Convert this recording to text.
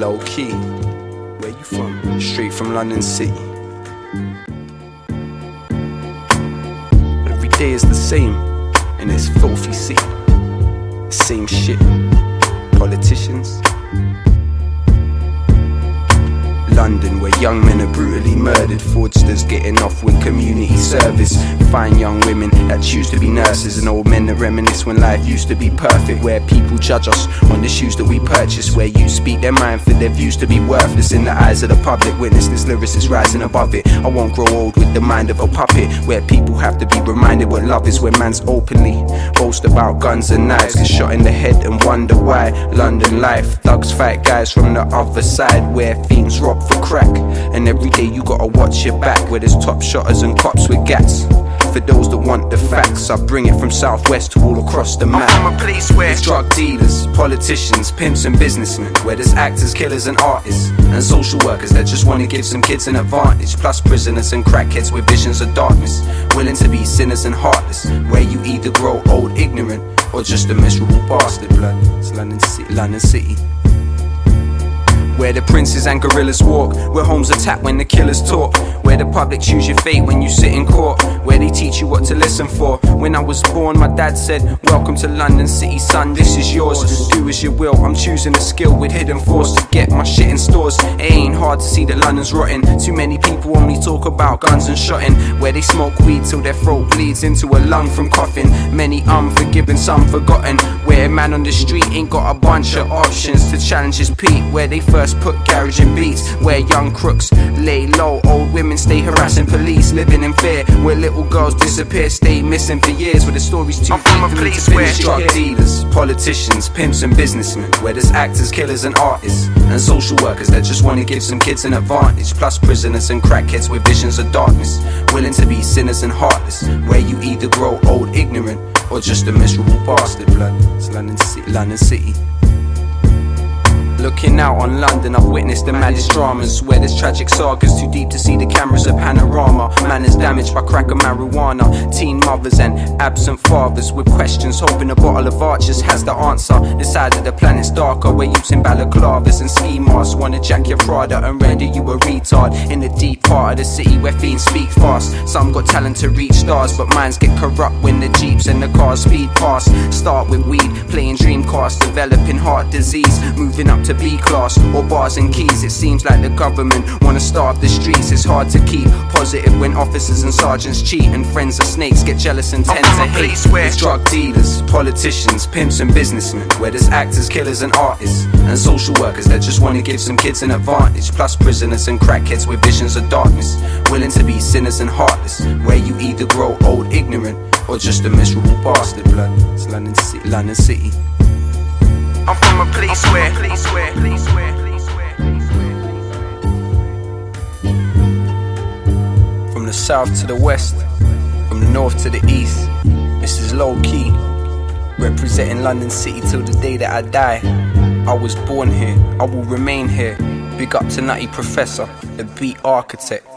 Lowkey. Where you from? Straight from London City. Every day is the same in this filthy city. Same shit. Politicians. London, where young men are brutally murdered, fraudsters getting off with community service. Fine young women that choose to be nurses, and old men that reminisce when life used to be perfect. Where people judge us on the shoes that we purchase, where you speak their mind for their views to be worthless in the eyes of the public. Witness this lyricist rising above it. I won't grow old with the mind of a puppet, where people have to be reminded what love is. Where man's openly boast about guns and knives, get shot in the head and wonder why. London life, thugs fight guys from the other side, where fiends rob for crack. And every day you gotta watch your back where there's top shotters and cops with gats. For those that want the facts, I bring it from southwest to all across the map. I'm a place where there's drug dealers, politicians, pimps, and businessmen. Where there's actors, killers, and artists, and social workers that just wanna give some kids an advantage. Plus prisoners and crackheads with visions of darkness, willing to be sinners and heartless. Where you either grow old ignorant or just a miserable bastard. Blood, it's London City. London City. Where the princes and gorillas walk, where homes attack when the killers talk, where the public choose your fate when you sit in court, where they teach you what to listen for. When I was born, my dad said, Welcome to London City, son, this is yours. Do as you will, I'm choosing a skill with hidden force to get my shit in stores. It ain't hard to see that London's rotten. Too many people only talk about guns and shotting, where they smoke weed till their throat bleeds into a lung from coughing. Many unforgiven, some forgotten, where a man on the street ain't got a bunch of options to challenge his peak, where they first put garage in beats where young crooks lay low, old women stay harassing police, living in fear where little girls disappear, stay missing for years. Where the story's too for me to finish. Drug dealers, politicians, pimps, and businessmen. Where there's actors, killers, and artists, and social workers that just want to give some kids an advantage. Plus prisoners and crackheads with visions of darkness, willing to be sinners and heartless. Where you either grow old ignorant or just a miserable bastard. Blood, it's London City. London City. Looking out on London, I've witnessed the maddest dramas Where there's tragic sagas too deep to see the cameras of panorama Man is damaged by crack and marijuana Teen mothers and absent fathers With questions, hoping a bottle of Archers has the answer. This side of the planet's darker Where youths in balaclavas and ski masks. Wanna jack your Prada and render you a retard. In the deep part of the city where fiends speak fast. Some got talent to reach stars But minds get corrupt when the jeeps and the cars speed past. Start with weed, playing Dreamcast Developing heart disease, moving up to B class or bars and keys. It seems like the government wanna starve the streets. It's hard to keep positive when officers and sergeants cheat and friends of snakes. Get jealous and tend to hate. Where there's drug dealers, politicians, pimps and businessmen. Where there's actors, killers and artists and social workers that just wanna give some kids an advantage. Plus prisoners and crackheads with visions of darkness, willing to be sinners and heartless. Where you either grow old ignorant or just a miserable bastard. Blood, it's London City. London City. I'm from a place where, place where, place where, place where, place where. From the south to the west, north to the east, this is Lowkey. Representing London City till the day that I die. I was born here, I will remain here. Big up to Nutty Professor, the beat architect.